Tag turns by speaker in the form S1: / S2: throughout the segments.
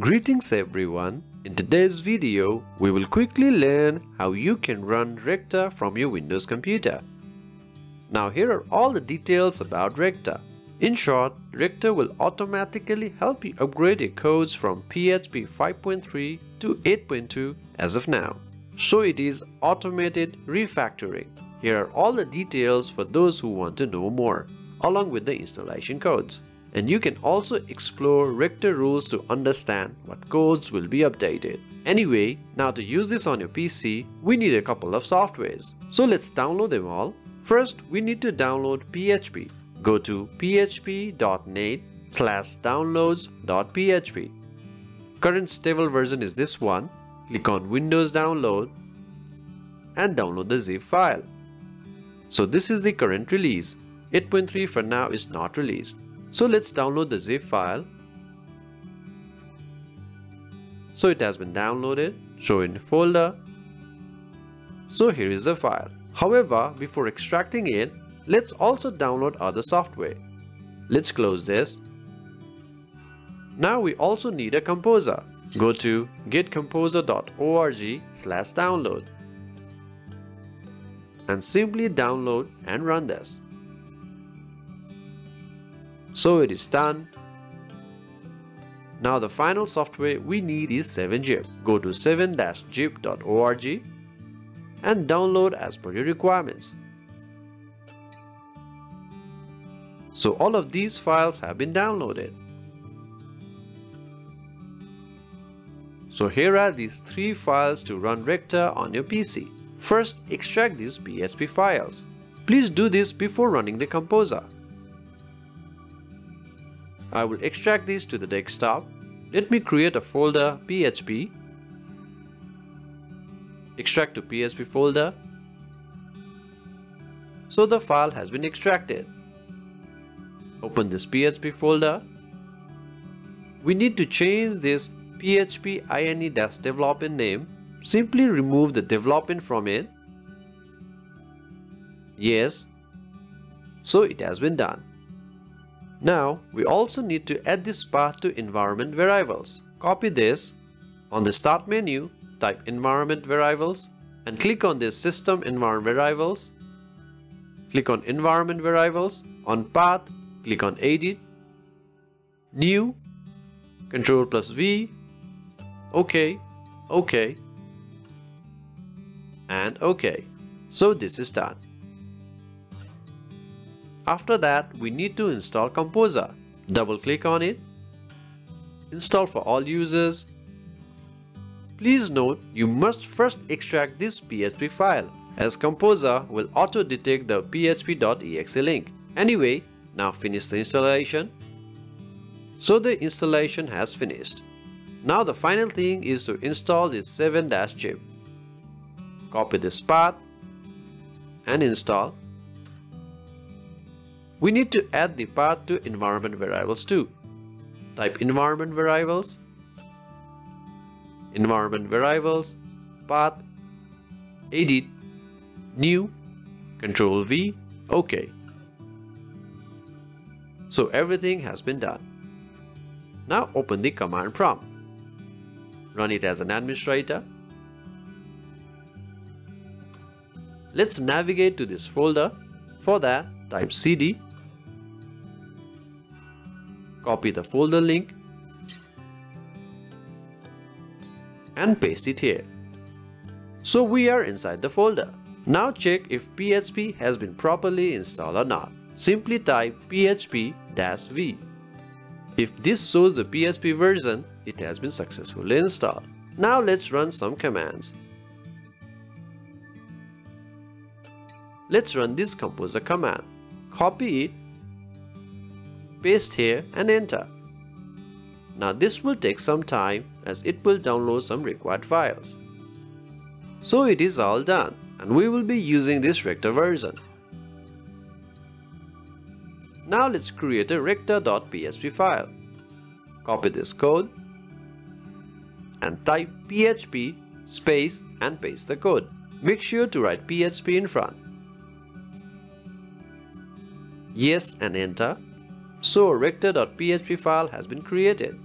S1: Greetings everyone. In today's video, we will quickly learn how you can run Rector from your Windows computer. Now here are all the details about Rector. In short, Rector will automatically help you upgrade your codes from PHP 5.3 to 8.2 as of now. So it is automated refactoring. Here are all the details for those who want to know more, along with the installation codes. And you can also explore Rector rules to understand what codes will be updated. Anyway, now to use this on your PC, we need a couple of softwares. So let's download them all. First, we need to download PHP. Go to php.net slash downloads.php. Current stable version is this one. Click on Windows Download and download the zip file. So this is the current release. 8.3 for now is not released. So let's download the zip file. So it has been downloaded, show in the folder. So here is the file. However, before extracting it, let's also download other software. Let's close this. Now we also need a composer. Go to getcomposer.org slash download and simply download and run this. So it is done. Now the final software we need is 7-zip. Go to 7-zip.org and download as per your requirements. So all of these files have been downloaded. So here are these three files to run Rector on your PC. First, extract these PHP files. Please do this before running the composer. I will extract these to the desktop. Let me create a folder PHP. Extract to PHP folder. So the file has been extracted. Open this PHP folder. We need to change this PHP ini-development name. Simply remove the development from it. Yes. So it has been done. Now, we also need to add this path to environment variables. Copy this. On the start menu, type environment variables and click on this system environment variables. Click on environment variables. On path, click on edit. New. Control plus V. OK. OK. And OK. So this is done. After that, we need to install Composer. Double click on it. Install for all users. Please note, you must first extract this PHP file as Composer will auto-detect the php.exe link. Anyway, now finish the installation. So the installation has finished. Now the final thing is to install this 7-zip. Copy this path and install we need to add the path to environment variables too. Type environment variables, environment variables, path, edit, new, control V, OK. So everything has been done. Now open the command prompt. Run it as an administrator. Let's navigate to this folder. For that, type cd Copy the folder link and paste it here. So we are inside the folder. Now check if PHP has been properly installed or not. Simply type php-v. If this shows the PHP version, it has been successfully installed. Now let's run some commands. Let's run this composer command. Copy it paste here and enter. Now this will take some time as it will download some required files. So it is all done and we will be using this Rector version. Now let's create a rector.php file. Copy this code and type php space and paste the code. Make sure to write php in front. Yes and enter so rector.php file has been created.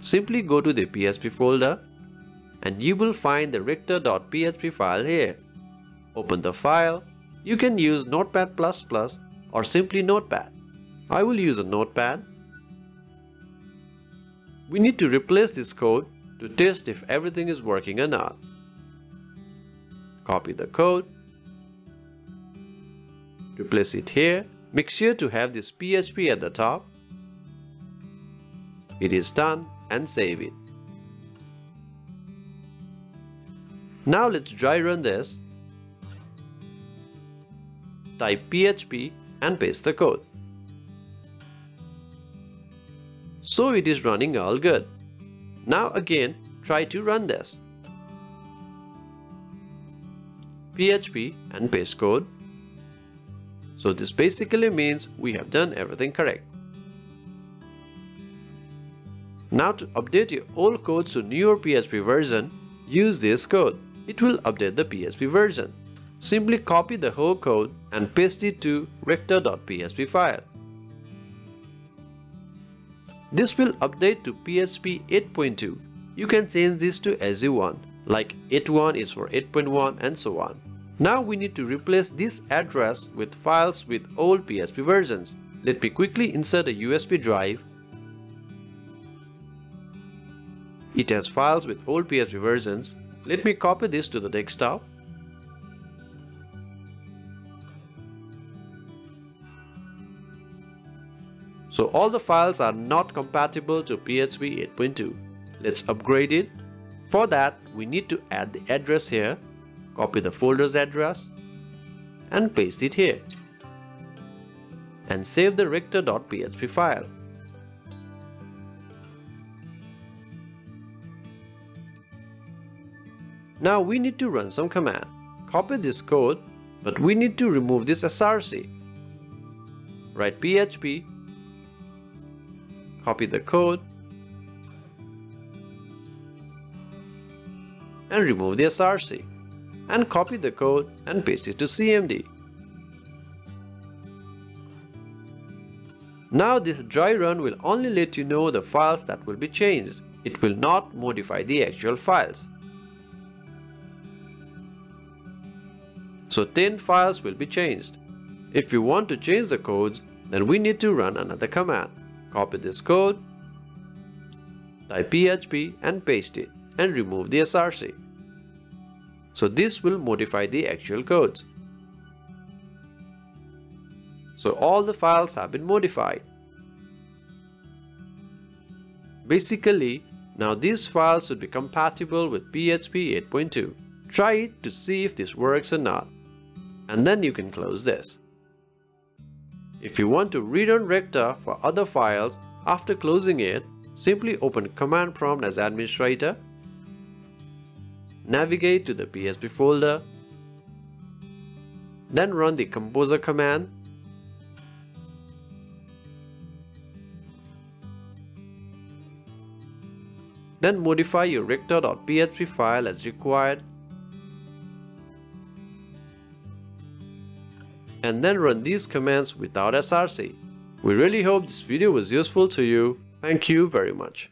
S1: simply go to the PHP folder and you will find the rector.php file here. Open the file. You can use Notepad++ or simply Notepad. I will use a Notepad. We need to replace this code to test if everything is working or not. Copy the code. Replace it here. Make sure to have this PHP at the top. It is done and save it. Now let's dry run this. Type PHP and paste the code. So it is running all good. Now again try to run this. PHP and paste code. So this basically means we have done everything correct. Now to update your old code to newer PHP version, use this code. It will update the PHP version. Simply copy the whole code and paste it to rector.php file. This will update to PHP 8.2. You can change this to as you want, like 8.1 is for 8.1 and so on. Now we need to replace this address with files with old PHP versions. Let me quickly insert a USB drive It has files with old PHP versions. Let me copy this to the desktop. So all the files are not compatible to PHP 8.2. Let's upgrade it. For that, we need to add the address here, copy the folder's address, and paste it here. And save the rector.php file. Now we need to run some command. Copy this code, but we need to remove this src. Write php, copy the code, and remove the src. And copy the code and paste it to cmd. Now this dry run will only let you know the files that will be changed. It will not modify the actual files. so 10 files will be changed. If we want to change the codes, then we need to run another command. Copy this code, type php and paste it and remove the src. So this will modify the actual codes. So all the files have been modified. Basically, now these files should be compatible with PHP 8.2. Try it to see if this works or not and then you can close this. If you want to rerun Rector for other files after closing it, simply open command prompt as administrator, navigate to the PHP folder, then run the composer command, then modify your rector.php file as required and then run these commands without src. We really hope this video was useful to you. Thank you very much.